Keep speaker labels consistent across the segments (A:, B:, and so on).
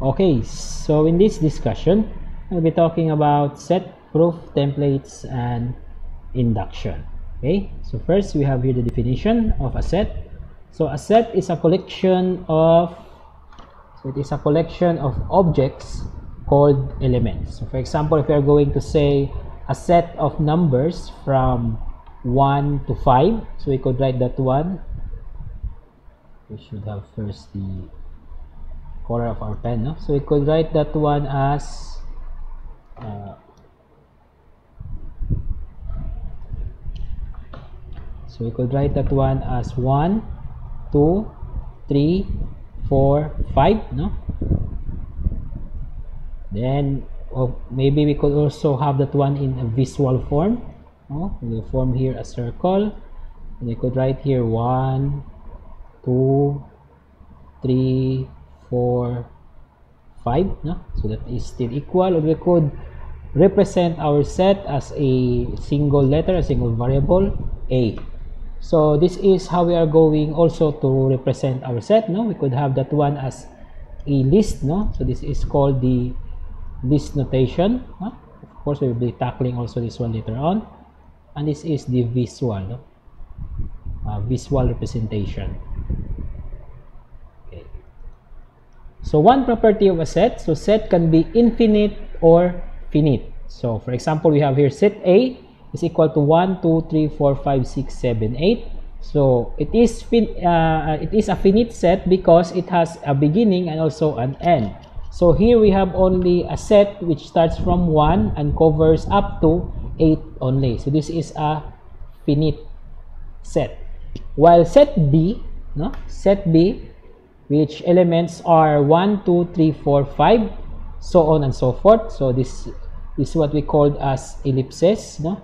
A: Okay, so in this discussion, we'll be talking about set proof templates and induction. Okay, so first we have here the definition of a set. So a set is a collection of so it is a collection of objects called elements. So for example, if we are going to say a set of numbers from 1 to 5, so we could write that one. We should have first the color of our pen. No? So we could write that one as uh, so we could write that one as 1, 2, 3, 4, 5. No? Then oh, maybe we could also have that one in a visual form. No? We'll form here a circle. And we could write here 1, 2, 3, 4 5 no? so that is still equal or we could represent our set as a single letter a single variable a so this is how we are going also to represent our set no we could have that one as a list no so this is called the list notation no? of course we will be tackling also this one later on and this is the visual no? uh, visual representation So one property of a set, so set can be infinite or finite. So for example, we have here set A is equal to 1, 2, 3, 4, 5, 6, 7, 8. So it is fin uh, it is a finite set because it has a beginning and also an end. So here we have only a set which starts from 1 and covers up to 8 only. So this is a finite set. While set B, no? Set B which elements are 1, 2, 3, 4, 5, so on and so forth. So this is what we called as ellipses, no?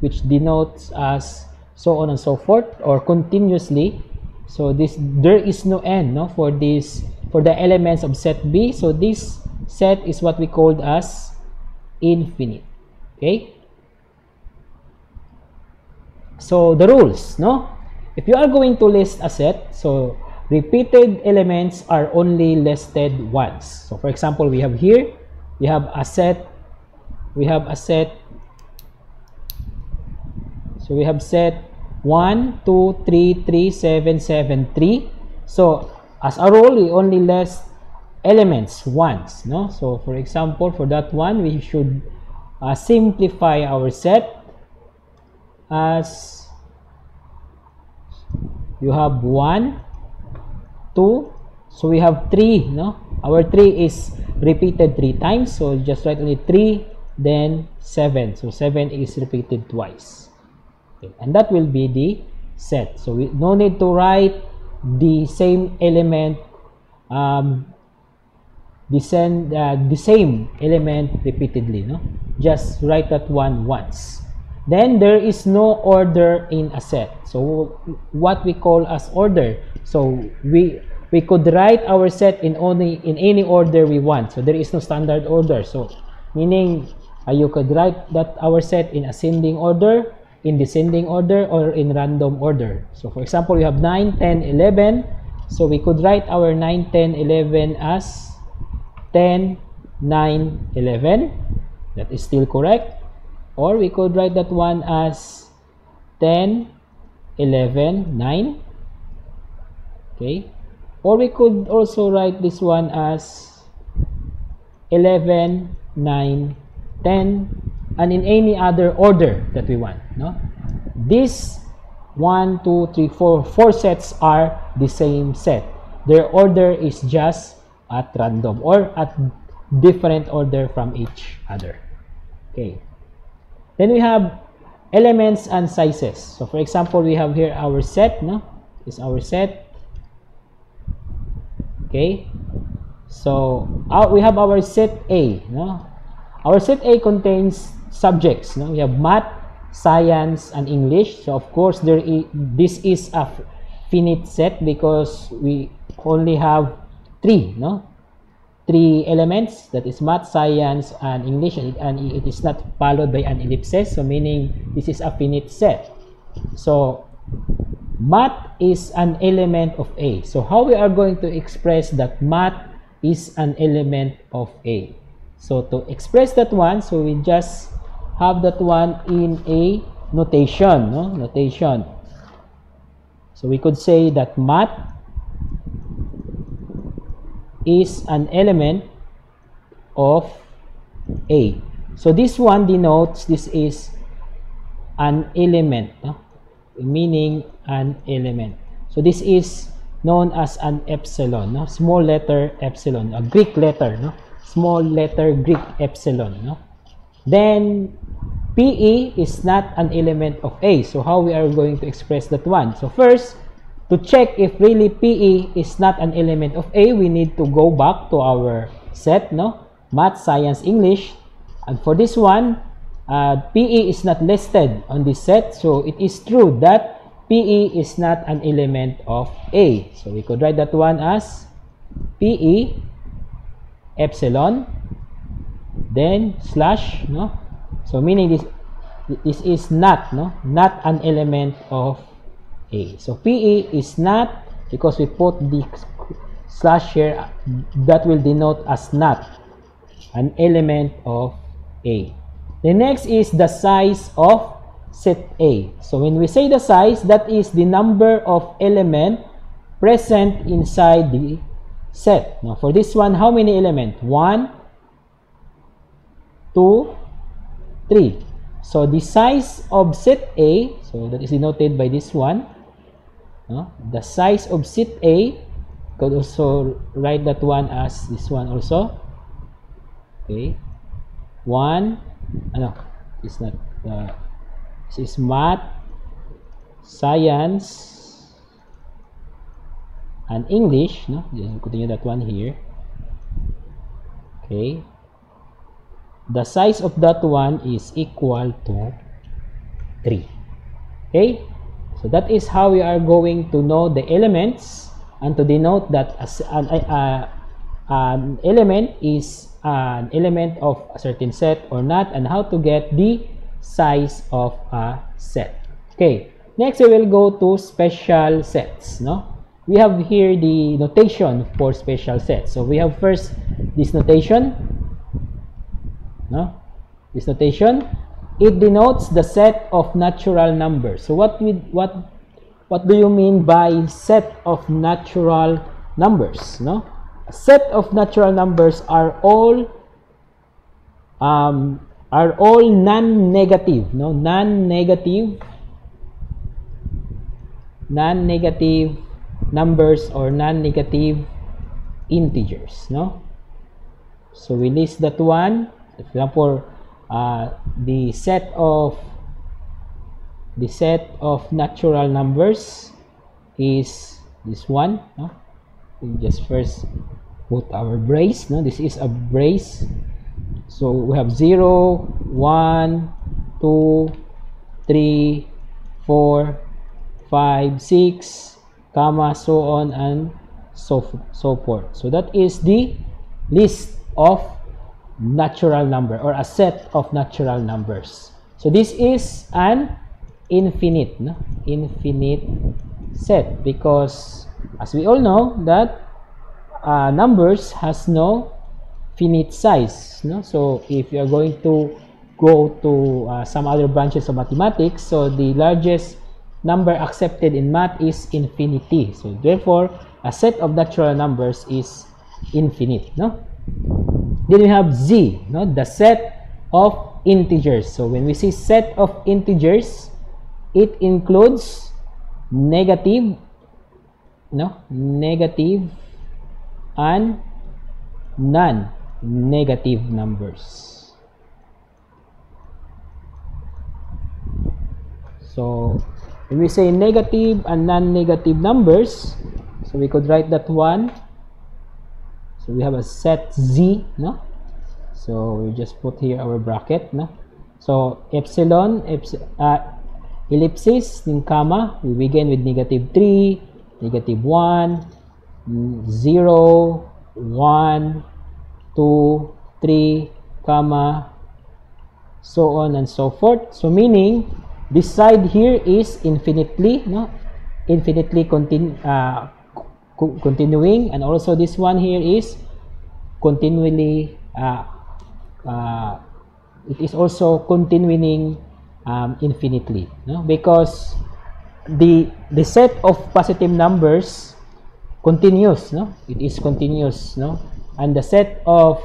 A: which denotes as so on and so forth or continuously. So this there is no end no for this for the elements of set B. So this set is what we called as infinite. Okay. So the rules, no? If you are going to list a set, so repeated elements are only listed once. So for example, we have here, we have a set, we have a set, so we have set 1, 2, 3, 3, 7, 7, 3. So as a rule, we only list elements once. No? So for example, for that one, we should uh, simplify our set as you have 1, 2 so we have 3 no? Our 3 is repeated 3 times. So just write only 3 then 7 so 7 is repeated twice. Okay. and that will be the set. So we no need to write the same element um, descend uh, the same element repeatedly no? Just write that one once. Then there is no order in a set. So what we call as order so we we could write our set in only in any order we want. So there is no standard order. So meaning uh, you could write that our set in ascending order, in descending order, or in random order. So for example, we have 9, 10, 11. So we could write our 9, 10, 11 as 10, 9, 11. That is still correct. Or we could write that one as 10, 11, 9 okay? Or we could also write this one as 11 9 10 and in any other order that we want no? This 1 2 3 4 four sets are the same set. Their order is just at random or at different order from each other. Okay? Then we have elements and sizes. So for example we have here our set no? Is our set okay? So we have our set A no? Our set A contains subjects no? We have math science and English. So of course there is this is a finite set because we only have three no? Three elements that is math science and English and it, and it is not followed by an ellipsis. So meaning this is a finite set. So math is an element of A. So how we are going to express that math is an element of A. So to express that one, so we just have that one in a notation, no? Notation. So we could say that math is an element of A. So this one denotes this is an element, no? Meaning an element. So this is known as an epsilon, no? small letter epsilon, a Greek letter, no? small letter Greek epsilon. No? Then PE is not an element of A. So how we are going to express that one? So first, to check if really PE is not an element of A, we need to go back to our set, no? Math, Science, English. And for this one, uh, PE is not listed on this set. So it is true that PE is not an element of A. So we could write that one as PE epsilon then slash no so meaning this this is not no not an element of A. So PE is not because we put the slash here that will denote as not an element of A. The next is the size of set A. So when we say the size, that is the number of element present inside the set. Now for this one, how many element? 1, 2, 3. So the size of set A, so that is denoted by this one. The size of set A, could also write that one as this one also. Okay. 1, ano, it's not uh, is math, science, and English. No, just continue that one here. Okay. The size of that one is equal to 3. Okay. So that is how we are going to know the elements and to denote that as an, uh, an element is an element of a certain set or not and how to get the size of a set. Okay, next we will go to special sets. No, we have here the notation for special sets. So we have first this notation. No, this notation it denotes the set of natural numbers. So what we what what do you mean by set of natural numbers? No, set of natural numbers are all um, are all non-negative, no? Non-negative non-negative numbers or non-negative integers, no? So we list that one. For example, uh, the set of the set of natural numbers is this one. No? We just first put our brace. No, this is a brace so we have 0, 1, 2, 3, 4, 5, 6, comma, so on and so, so forth. So that is the list of natural number or a set of natural numbers. So this is an infinite, no? infinite set because as we all know that uh, numbers has no finite size. No? So if you are going to go to uh, some other branches of mathematics, so the largest number accepted in math is infinity. So therefore, a set of natural numbers is infinite. No? Then we have z, no? the set of integers. So when we see set of integers, it includes negative, no, negative and non-negative numbers. So, we say negative and non-negative numbers, so we could write that one. So we have a set z, no? So we just put here our bracket, no? So epsilon, eps uh, ellipsis, then comma, we begin with negative 3, negative 1, 0, 1, 2, 3, comma, so on and so forth. So meaning, this side here is infinitely, no? Infinitely continu uh, continuing. And also this one here is continually uh, uh, it is also continuing um, infinitely no? because the the set of positive numbers continues no? It is continuous no? And the set of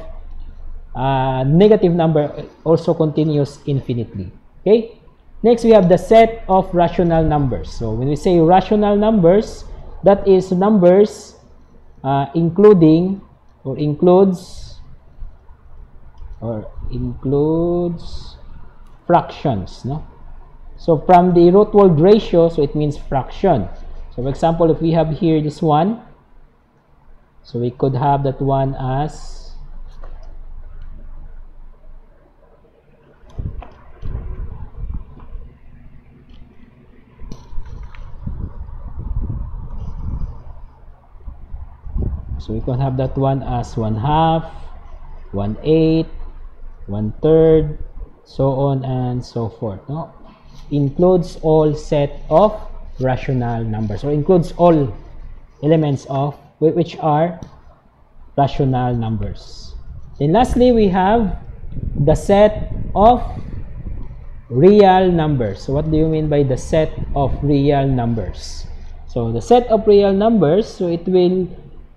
A: uh, negative number also continues infinitely okay? Next we have the set of rational numbers. So when we say rational numbers that is numbers uh, including or includes or includes fractions no so from the root word ratio so it means fraction. So for example if we have here this one so we could have that one as so we could have that one as one half one eighth one third so on and so forth no includes all set of rational numbers or includes all elements of which are rational numbers. Then lastly we have the set of real numbers. So what do you mean by the set of real numbers? So the set of real numbers so it will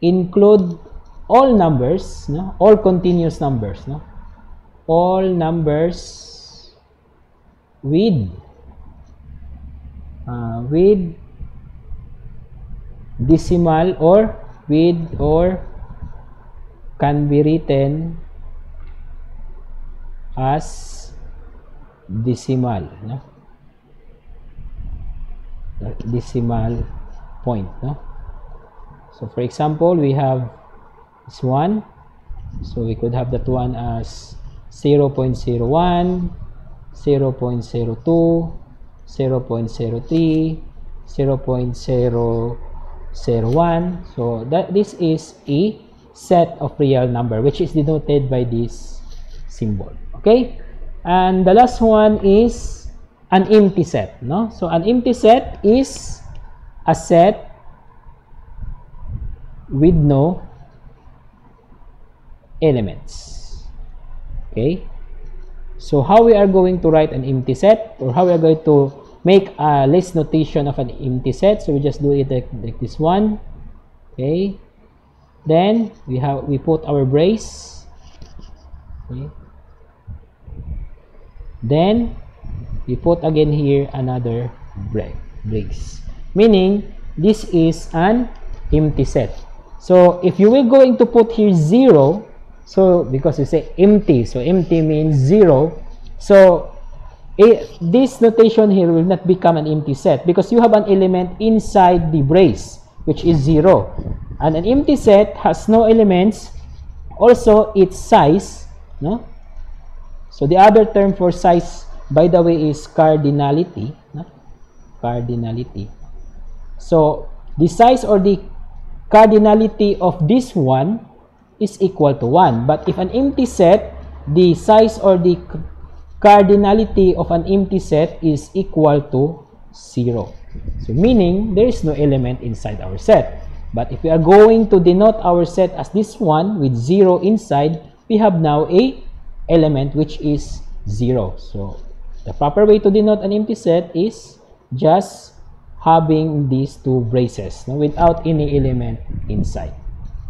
A: include all numbers no? All continuous numbers no? All numbers with uh, with decimal or with or can be written as decimal no? Decimal point no? So for example we have this one. So we could have that one as 0 0.01 0 0.02 0 0.03 0 0.001 so that this is a set of real number which is denoted by this symbol okay? And the last one is an empty set no? So an empty set is a set with no elements okay so how we are going to write an empty set or how we are going to make a list notation of an empty set. So we just do it like, like this one. Okay. Then we have we put our brace. Okay. Then we put again here another brace. Meaning this is an empty set. So if you were going to put here zero so because you say empty so empty means zero. So it, this notation here will not become an empty set because you have an element inside the brace which is 0 and an empty set has no elements. Also its size no? So the other term for size by the way is cardinality no? cardinality. So the size or the cardinality of this one is equal to 1 but if an empty set the size or the cardinality of an empty set is equal to 0. So meaning there is no element inside our set. But if we are going to denote our set as this one with 0 inside, we have now a element which is 0. So the proper way to denote an empty set is just having these two braces no, without any element inside.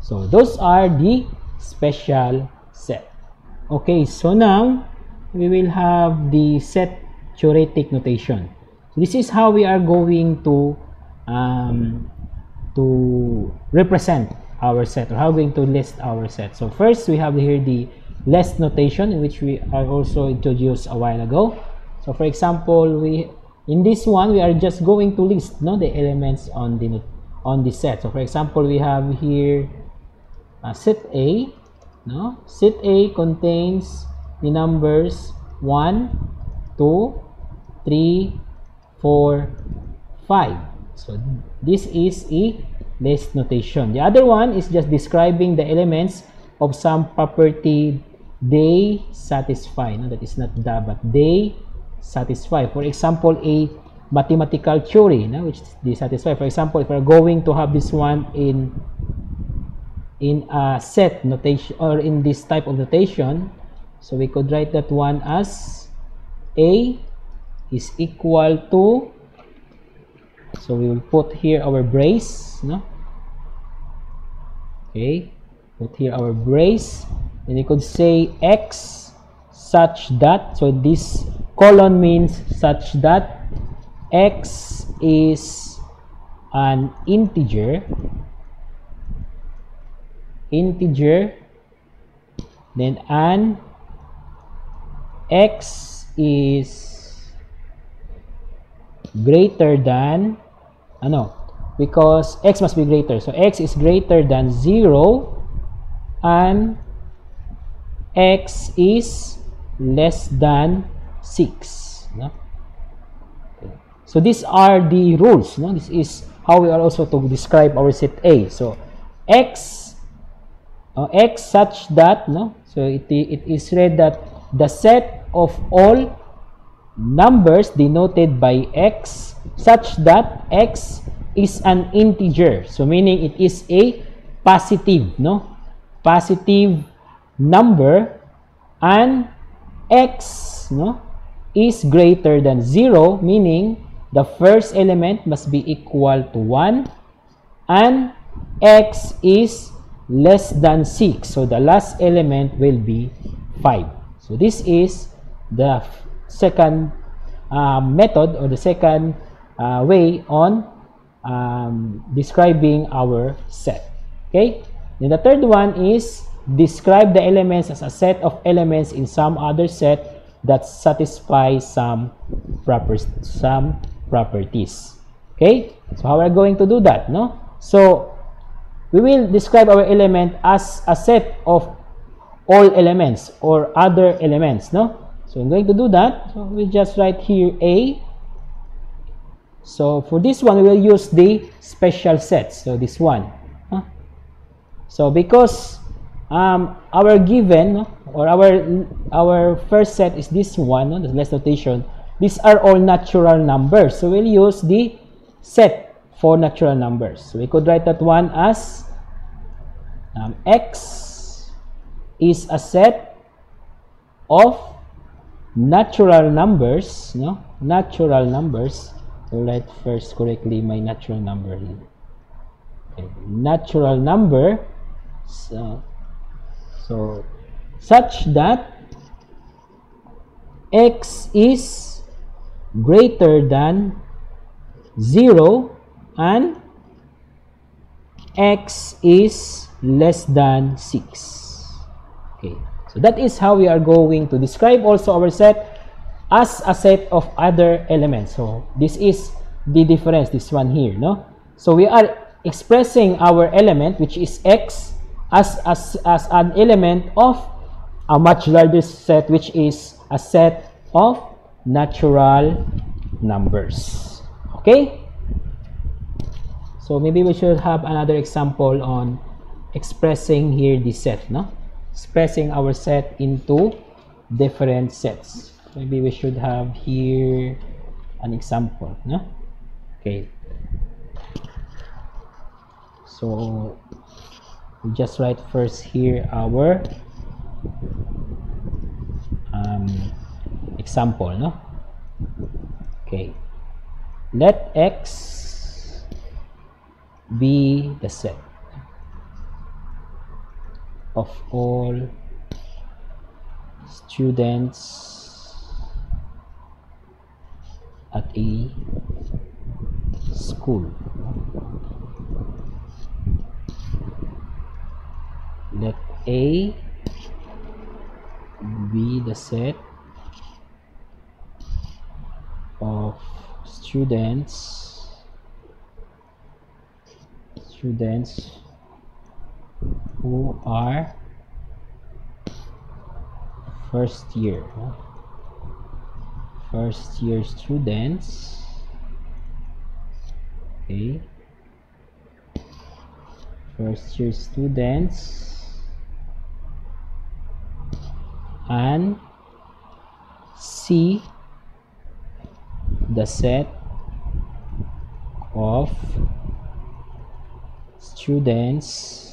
A: So those are the special set. Okay, so now we will have the set theoretic notation. So this is how we are going to um, to represent our set or how we're going to list our set. So first we have here the list notation which we are also introduced a while ago. So for example, we in this one we are just going to list no the elements on the on the set. So for example, we have here uh, set A. No, set A contains the numbers 1, 2, 3, 4, 5. So this is a list notation. The other one is just describing the elements of some property they satisfy. No, that is not the, but they satisfy. For example, a mathematical theory, no, which they satisfy. For example, if we're going to have this one in in a set notation or in this type of notation. So we could write that one as a is equal to so we will put here our brace no? Okay put here our brace and you could say x such that so this colon means such that x is an integer integer then an x is greater than ano because x must be greater. So x is greater than 0 and x is less than 6 no? so these are the rules no? This is how we are also to describe our set a. So x uh, x such that no? So it, it is read that the set of all numbers denoted by x such that x is an integer. So meaning it is a positive no? Positive number and x no? is greater than 0 meaning the first element must be equal to 1 and x is less than 6 so the last element will be 5 so this is the second uh, method or the second uh, way on um, describing our set okay then the third one is describe the elements as a set of elements in some other set that satisfy some proper some properties. Okay? So how are we going to do that, no? So we will describe our element as a set of all elements or other elements, no? So I'm going to do that. So we just write here A. So for this one, we will use the special set So this one. So because um, our given or our our first set is this one, no? the list notation. These are all natural numbers. So we'll use the set for natural numbers. So we could write that one as um, x is a set of natural numbers, no? Natural numbers. Write first correctly my natural number here. Okay. Natural number so, so such that x is greater than 0 and x is less than 6 okay. So that is how we are going to describe also our set as a set of other elements. So this is the difference this one here no? So we are expressing our element which is x as, as, as an element of a much larger set which is a set of natural numbers. Okay? So maybe we should have another example on expressing here the set no? Expressing our set into different sets. Maybe we should have here an example no? Okay. So we just write first here our um, example no? Okay. Let x be the set of all students at a school. Let A be the set of students students who are first year? First year students. Okay. First year students. And C the set of students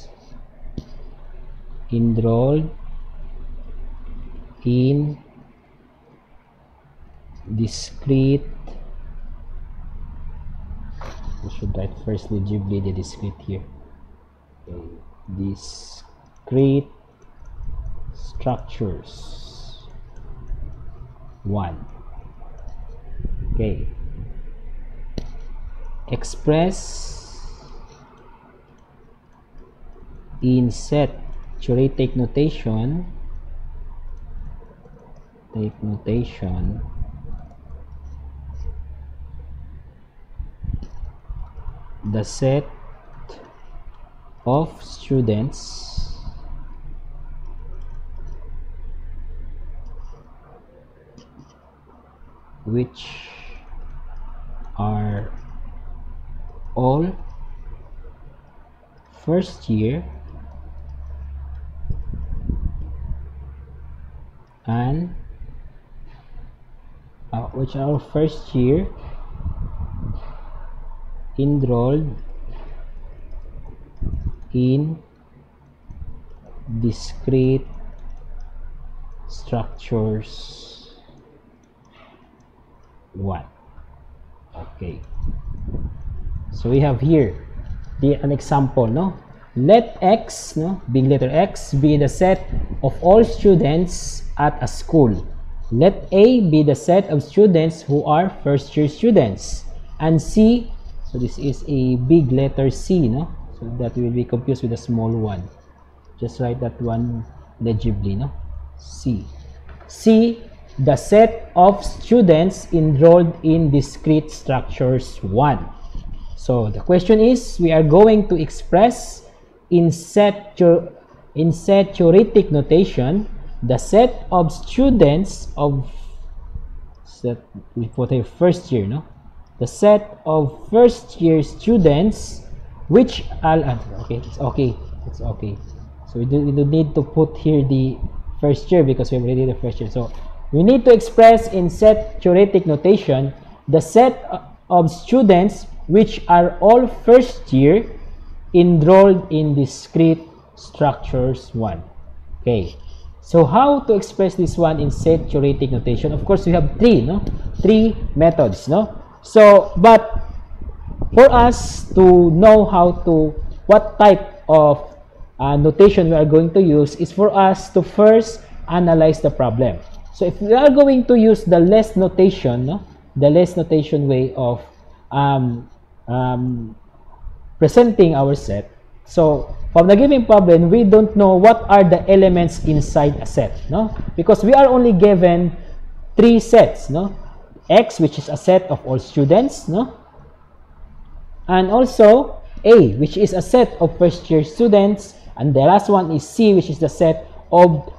A: enrolled in discrete we should write first legibly the discrete here. Okay. discrete structures. One. Okay. Express in set theoretic notation. Take notation. The set of students which are all first year and uh, which are first year enrolled in discrete structures. 1 okay. So we have here the an example no let x no big letter x be the set of all students at a school let a be the set of students who are first year students and c so this is a big letter C, no? So that will be confused with a small one. Just write that one legibly, no? C. C, the set of students enrolled in discrete structures 1. So the question is, we are going to express in set, in set theoretic notation the set of students of set, put a first year, no? the set of first year students which are ah, okay it's okay it's okay so we do, we do need to put here the first year because we already the first year so we need to express in set theoretic notation the set uh, of students which are all first year enrolled in discrete structures 1 okay. So how to express this one in set theoretic notation? Of course we have three no? Three methods no? So, but for us to know how to, what type of uh, notation we are going to use is for us to first analyze the problem. So, if we are going to use the list notation, no? the list notation way of um, um, presenting our set. So, from the given problem, we don't know what are the elements inside a set, no? Because we are only given three sets, no? X, which is a set of all students, no? And also A, which is a set of first year students. And the last one is C, which is the set of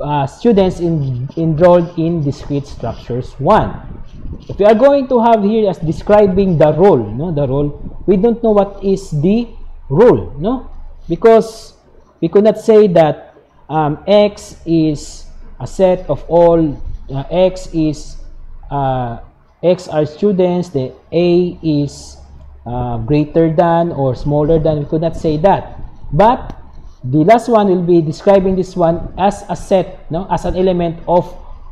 A: uh, students in, enrolled in discrete structures 1. If we are going to have here as describing the role, no, the role, we don't know what is the role, no? Because we could not say that um, X is a set of all, uh, X is uh, X are students, the A is uh, greater than or smaller than, we could not say that. But the last one will be describing this one as a set, no, as an element of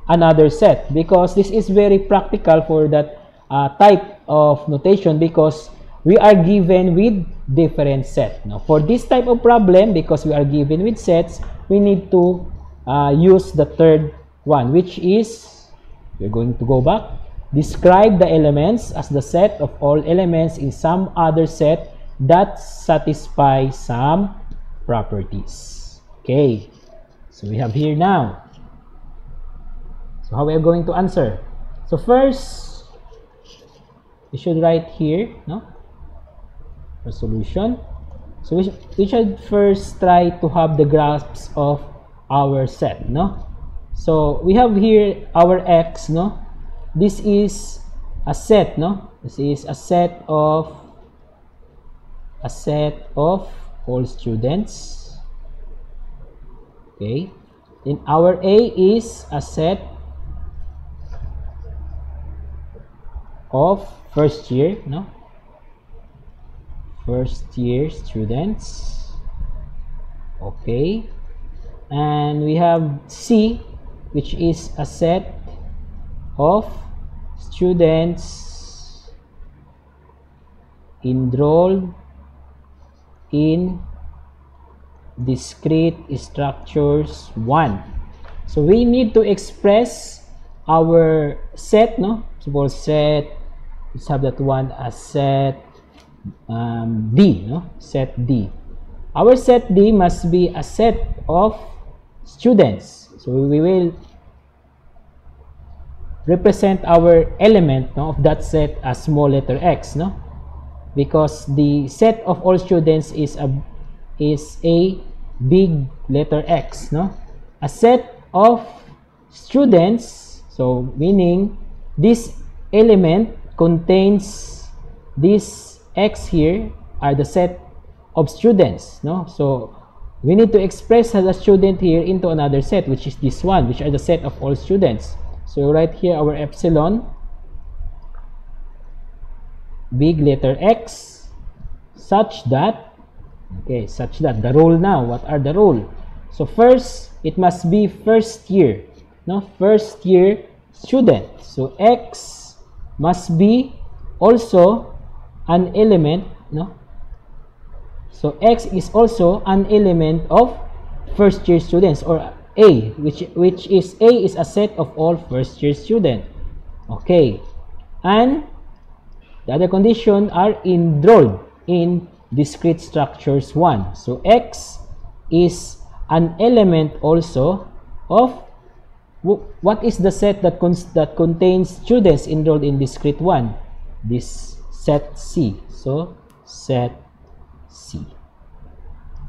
A: another set because this is very practical for that uh, type of notation because we are given with different set. Now, for this type of problem, because we are given with sets, we need to uh, use the third one, which is we're going to go back. Describe the elements as the set of all elements in some other set that satisfy some properties. Okay, so we have here now. So how we are going to answer? So first, we should write here, no? A solution. So we, sh we should first try to have the graphs of our set, no? So we have here our x, no? This is a set, no? This is a set of a set of all students. Okay. Then our A is a set of first year, no? First year students. Okay. and we have C which is a set of students enrolled in discrete structures 1 so we need to express our set no suppose set let's have that one as set um, D no? Set D. Our set D must be a set of students. So we will represent our element no, of that set as small letter x no? Because the set of all students is a is a big letter x no? A set of students so meaning this element contains this x here are the set of students no? So we need to express as a student here into another set which is this one which are the set of all students. So right here our epsilon big letter x such that okay such that the role now what are the role? So first it must be first year no? First year student. So x must be also an element no? So x is also an element of first year students or a which which is a is a set of all first year student okay. And the other condition are enrolled in discrete structures 1 so x is an element also of what is the set that that contains students enrolled in discrete 1 this set c. So set c.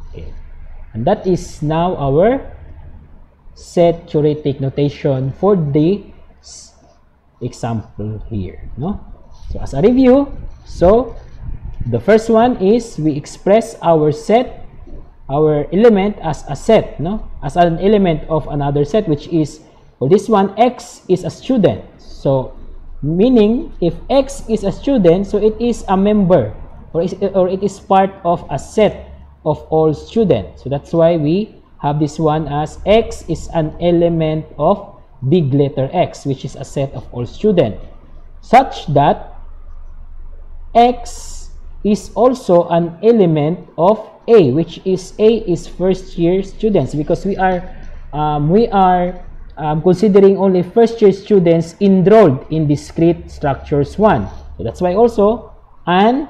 A: Okay. And that is now our set theoretic notation for the example here no? So as a review so the first one is we express our set our element as a set no? As an element of another set which is well this one x is a student. So meaning if x is a student so it is a member or, is, or it is part of a set of all students. So that's why we have this one as x is an element of big letter x which is a set of all students such that x is also an element of a which is a is first year students because we are um, we are um, considering only first year students enrolled in discrete structures 1 so that's why also an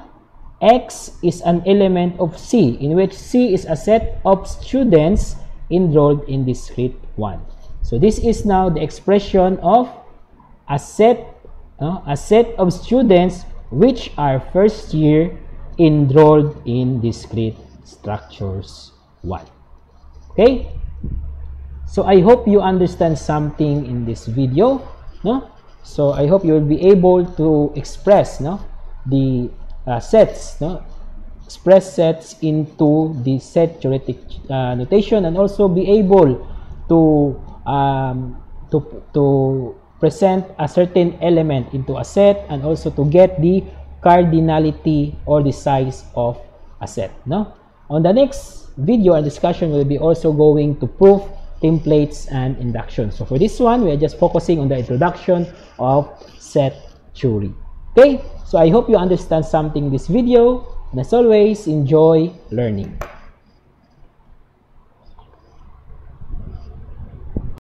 A: X is an element of C, in which C is a set of students enrolled in discrete 1. So this is now the expression of a set, uh, a set of students which are first year enrolled in discrete structures 1. Okay? So I hope you understand something in this video. No? So I hope you will be able to express no, the uh, sets, no? express sets into the set theoretic uh, notation and also be able to um, to to present a certain element into a set and also to get the cardinality or the size of a set no on the next video and discussion we'll be also going to prove templates and induction so for this one we are just focusing on the introduction of set theory. Okay? So i hope you understand something in this video. And as always enjoy learning